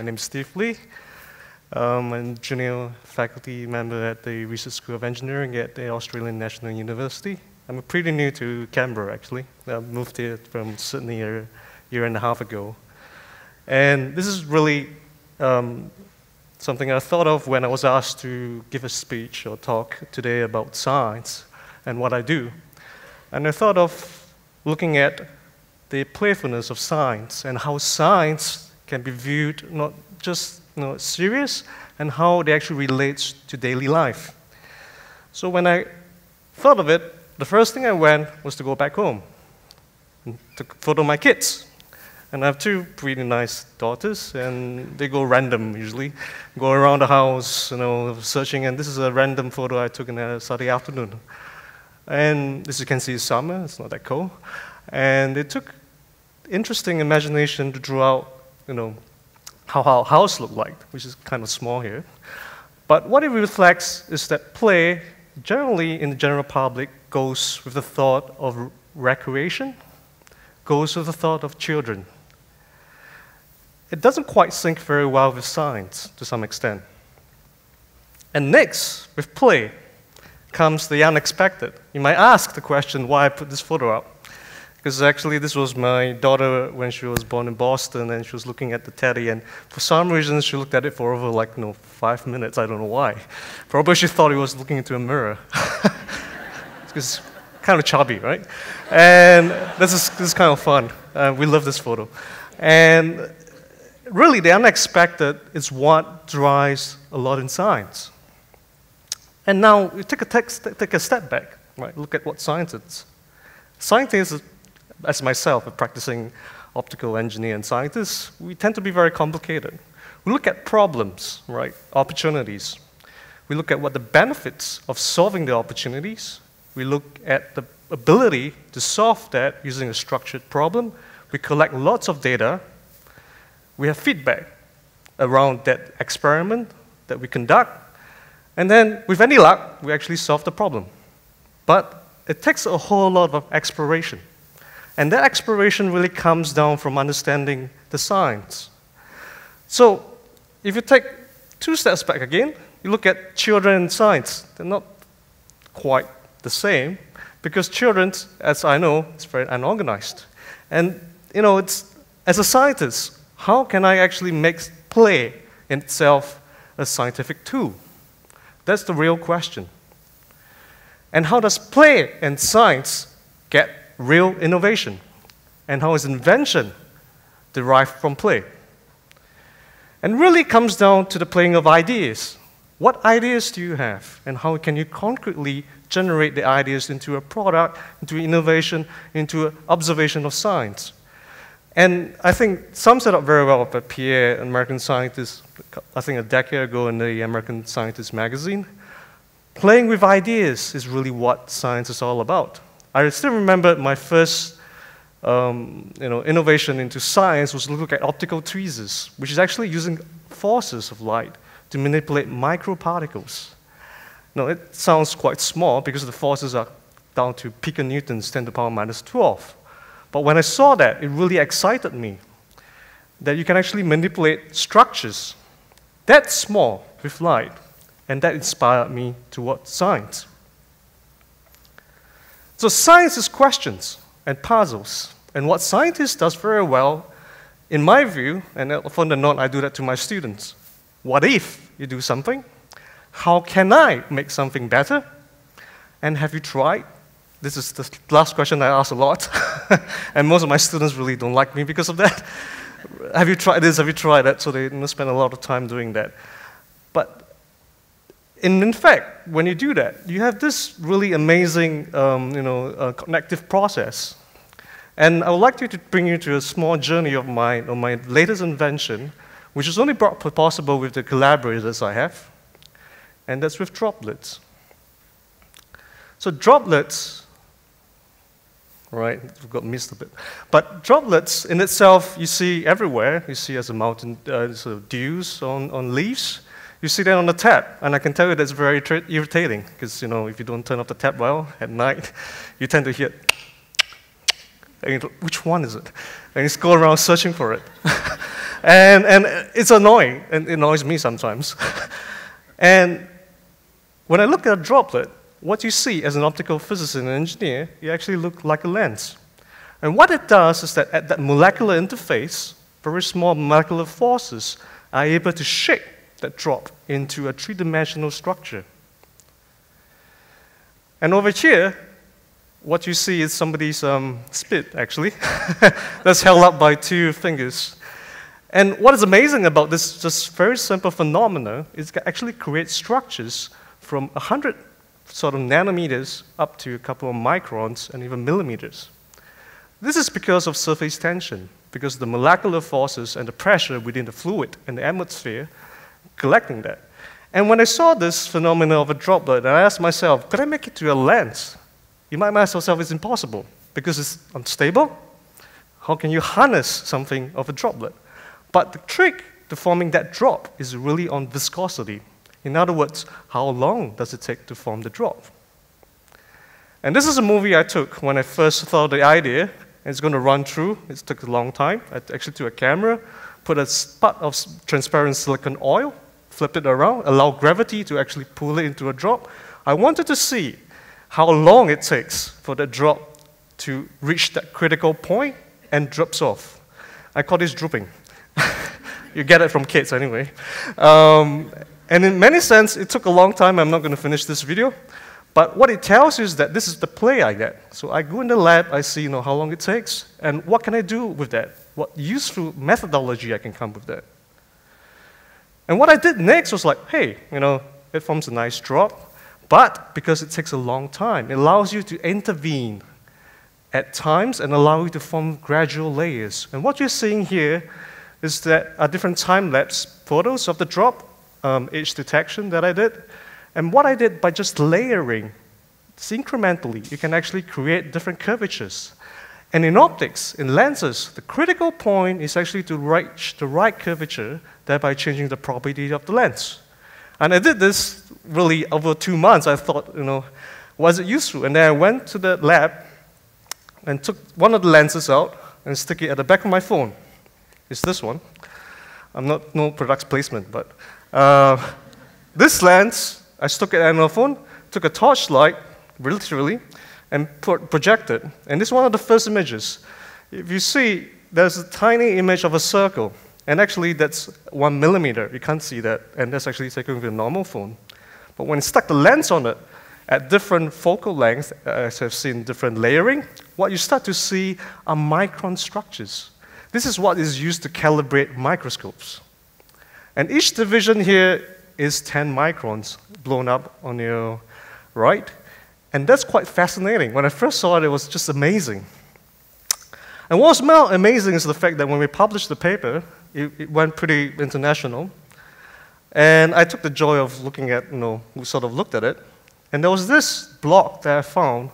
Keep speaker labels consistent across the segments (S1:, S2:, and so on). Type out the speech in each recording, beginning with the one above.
S1: My name is Steve Lee. Um, I'm a junior faculty member at the Research School of Engineering at the Australian National University. I'm pretty new to Canberra, actually. I moved here from Sydney a year and a half ago. And this is really um, something I thought of when I was asked to give a speech or talk today about science and what I do. And I thought of looking at the playfulness of science and how science can be viewed not just you know, serious and how they actually relates to daily life. So when I thought of it, the first thing I went was to go back home and took photo of my kids. And I have two pretty nice daughters, and they go random usually, go around the house, you know, searching. And this is a random photo I took in a Saturday afternoon. And as you can see, it's summer, it's not that cold. And it took interesting imagination to draw out, you know, how our house looked like, which is kind of small here. But what it reflects is that play, generally in the general public, goes with the thought of recreation, goes with the thought of children. It doesn't quite sync very well with science to some extent. And next, with play, comes the unexpected. You might ask the question why I put this photo up. Because actually, this was my daughter when she was born in Boston, and she was looking at the teddy, and for some reason, she looked at it for over like you know five minutes. I don't know why. Probably she thought he was looking into a mirror. It's kind of chubby, right? And this is, this is kind of fun. Uh, we love this photo. And really, the unexpected is what drives a lot in science. And now, we take a, take a step back, right? Look at what science is. Scientists as myself, a practicing optical engineer and scientist, we tend to be very complicated. We look at problems, right, opportunities. We look at what the benefits of solving the opportunities. We look at the ability to solve that using a structured problem. We collect lots of data. We have feedback around that experiment that we conduct. And then, with any luck, we actually solve the problem. But it takes a whole lot of exploration. And that exploration really comes down from understanding the science. So, if you take two steps back again, you look at children and science. They're not quite the same because children, as I know, is very unorganized. And, you know, it's, as a scientist, how can I actually make play in itself a scientific tool? That's the real question. And how does play and science get real innovation and how is invention derived from play. And really comes down to the playing of ideas. What ideas do you have, and how can you concretely generate the ideas into a product, into innovation, into observation of science? And I think sums it up very well by Pierre, an American scientist, I think a decade ago in the American Scientist magazine. Playing with ideas is really what science is all about. I still remember my first um, you know, innovation into science was looking at optical tweezers, which is actually using forces of light to manipulate microparticles. Now, it sounds quite small because the forces are down to piconewtons, 10 to the power minus 12. But when I saw that, it really excited me that you can actually manipulate structures that small with light, and that inspired me towards science. So science is questions and puzzles. And what scientists does very well, in my view, and uh, often than not, I do that to my students. What if you do something? How can I make something better? And have you tried? This is the last question I ask a lot. and most of my students really don't like me because of that. have you tried this? Have you tried that? So they spend a lot of time doing that. But in, in fact, when you do that, you have this really amazing um, you know, uh, connective process. And I would like to bring you to a small journey of mine on my latest invention, which is only brought possible with the collaborators I have, and that's with droplets. So droplets, right, we've got missed a bit. But droplets in itself, you see everywhere. You see as a mountain, uh, sort of dews on, on leaves. You see that on the tap, and I can tell you that's very irritating because you know if you don't turn off the tap well at night, you tend to hear. And which one is it? And you go around searching for it. and, and it's annoying, and it annoys me sometimes. and when I look at a droplet, what you see as an optical physicist and engineer, you actually look like a lens. And what it does is that at that molecular interface, very small molecular forces are able to shape that drop into a three-dimensional structure. And over here, what you see is somebody's um, spit, actually, that's held up by two fingers. And what is amazing about this just very simple phenomena is it actually creates structures from 100 sort of nanometers up to a couple of microns and even millimeters. This is because of surface tension, because the molecular forces and the pressure within the fluid and the atmosphere collecting that. And when I saw this phenomenon of a droplet, I asked myself, could I make it to a lens? You might ask yourself, it's impossible because it's unstable. How can you harness something of a droplet? But the trick to forming that drop is really on viscosity. In other words, how long does it take to form the drop? And this is a movie I took when I first thought the idea. And it's going to run through. It took a long time. I actually took a camera, put a spot of transparent silicone oil, flip it around, allow gravity to actually pull it into a drop. I wanted to see how long it takes for the drop to reach that critical point and drops off. I call this drooping. you get it from kids anyway. Um, and in many sense, it took a long time. I'm not going to finish this video. But what it tells you is that this is the play I get. So I go in the lab, I see you know, how long it takes, and what can I do with that? What useful methodology I can come with that. And what I did next was like, hey, you know, it forms a nice drop, but because it takes a long time, it allows you to intervene at times and allow you to form gradual layers. And what you're seeing here is that a different time lapse photos of the drop, um, edge detection that I did. And what I did by just layering incrementally, you can actually create different curvatures. And in optics, in lenses, the critical point is actually to reach the right curvature, thereby changing the property of the lens. And I did this really over two months. I thought, you know, was it useful? And then I went to the lab and took one of the lenses out and stick it at the back of my phone. It's this one. I'm not no product placement, but uh, this lens, I stuck it at my phone, took a torchlight, literally, and project it. And this is one of the first images. If you see, there's a tiny image of a circle. And actually, that's one millimeter. You can't see that. And that's actually taken with a normal phone. But when you stuck the lens on it, at different focal lengths, uh, as I've seen different layering, what you start to see are micron structures. This is what is used to calibrate microscopes. And each division here is 10 microns blown up on your right. And that's quite fascinating. When I first saw it, it was just amazing. And what's more amazing is the fact that when we published the paper, it, it, went pretty international. And I took the joy of looking at, you know, we sort of looked at it. And there was this blog that I found,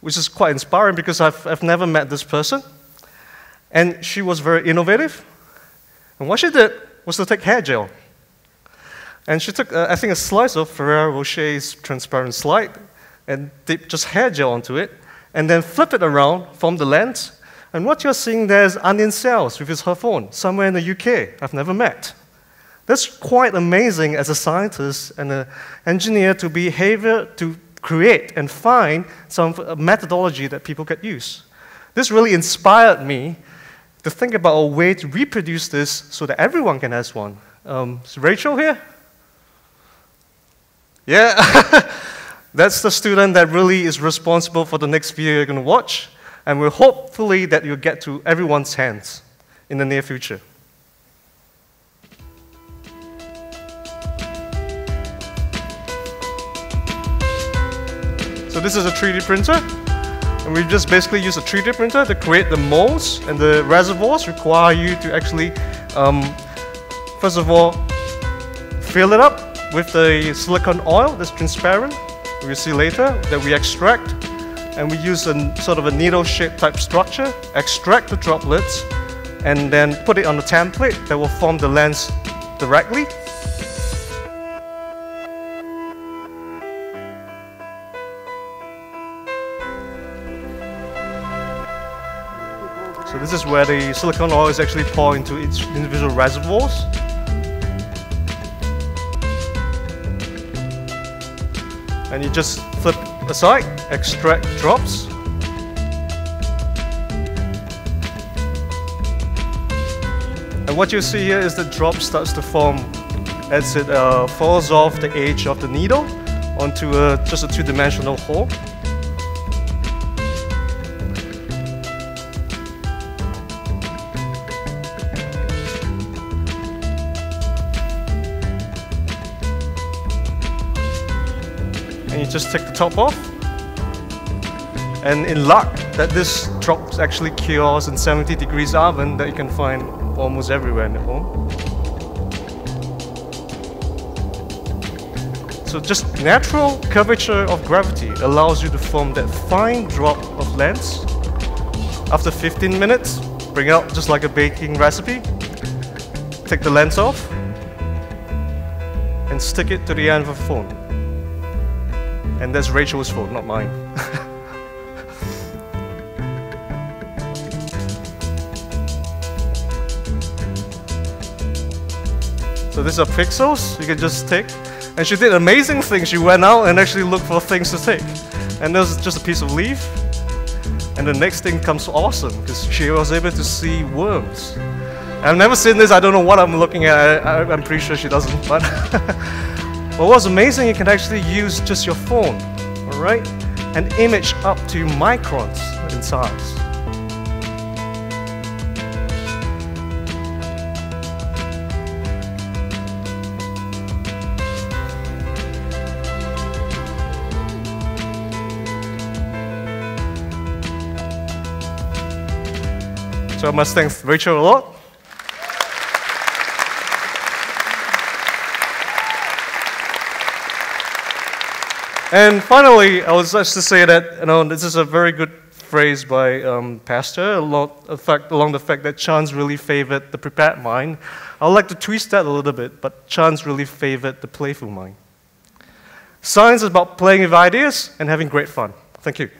S1: which is quite inspiring because I've, I've never met this person. And she was very innovative. And what she did was to take hair gel. And she took, uh, I think, a slice of Ferrero Rocher's transparent slide and dip just hair gel onto it, and then flip it around from the lens. And what you're seeing there is onion cells with his her phone, somewhere in the UK, I've never met. That's quite amazing as a scientist and an engineer to be able to create and find some methodology that people could use. This really inspired me to think about a way to reproduce this so that everyone can have one. Um, is Rachel here? Yeah? That's the student that really is responsible for the next video you're going to watch. And we're hopefully that you'll get to everyone's hands in the near future. So this is a 3D printer. And we just basically use a 3D printer to create the molds and the reservoirs require you to actually, um, first of all, fill it up with the silicone oil that's transparent we'll see later, that we extract and we use a sort of a needle-shaped type structure, extract the droplets, and then put it on the template that will form the lens directly. So this is where the silicone oil is actually poured into each individual reservoirs. And you just flip aside, extract drops. And what you see here is the drop starts to form as it uh, falls off the edge of the needle onto a, just a two-dimensional hole. You just take the top off. And in luck that this drop actually cures in 70 degrees oven that you can find almost everywhere in the home. So just natural curvature of gravity allows you to form that fine drop of lens. After 15 minutes, bring out just like a baking recipe. Take the lens off and stick it to the end of a phone. And that's Rachel's fault, not mine. So these are pixels you can just take. And she did amazing things. She went out and actually looked for things to take. And there's just a piece of leaf. And the next thing comes awesome because she was able to see worms. I've never seen this. I don't know what I'm looking at. I, am pretty sure she doesn't. But, but what's amazing, you can actually use just your phone, all right, and image up to microns in size. So I must thank Rachel a lot. And finally, I was just to say that you know this is a very good phrase by um, Pasteur, along, fact, along the fact that chance really favored the prepared mind. I would like to twist that a little bit, but chance really favored the playful mind. Science is about playing with ideas and having great fun. Thank you.